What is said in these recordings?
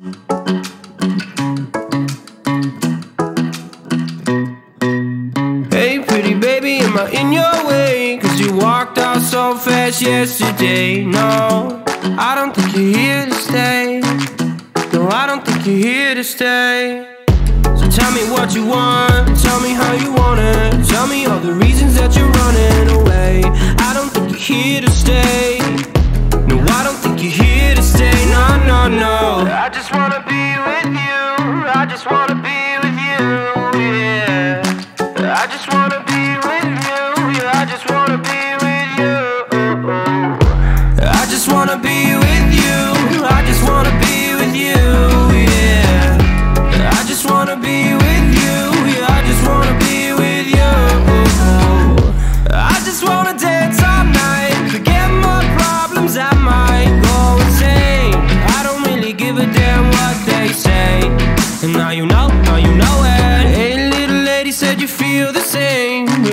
Hey, pretty baby, am I in your way? Cause you walked out so fast yesterday. No, I don't think you're here to stay. No, I don't think you're here to stay. So tell me what you want, tell me how you want it. Tell me all the reasons that you're running away. I just wanna be with you. I just wanna be with you. Yeah. I just wanna be with you. Yeah, I just wanna be with you. I just wanna be with you. I just wanna be with you. Yeah. I just wanna be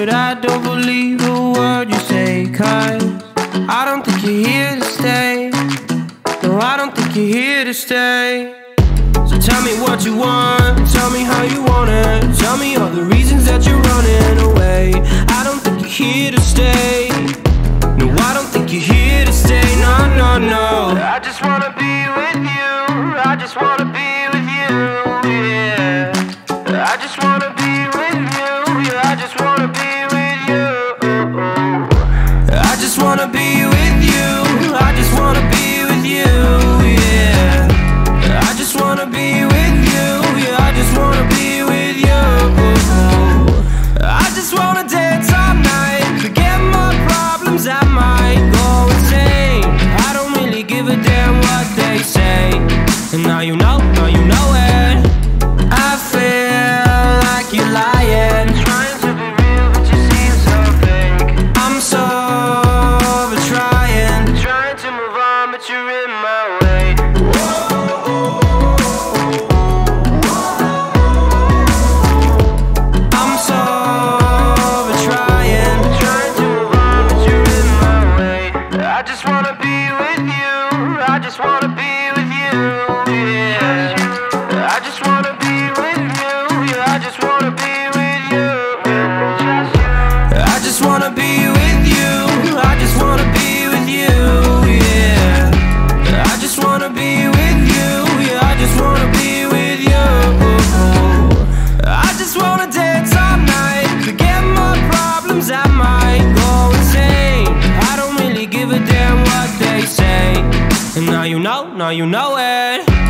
But I don't believe a word you say. Cause I don't think you're here to stay. No, I don't think you're here to stay. So tell me what you want, tell me how you want it. Tell me all the reasons that you're running away. I don't think you're here to stay. No, I don't think you're here to stay. No, no, no. Just wanna be with you. I just wanna be with you. Yeah. I just wanna be with you. Yeah, I just wanna be with you. I just wanna be with you. I just wanna be with you. Yeah. I just wanna be with you. Yeah, I just wanna be know, now you know it.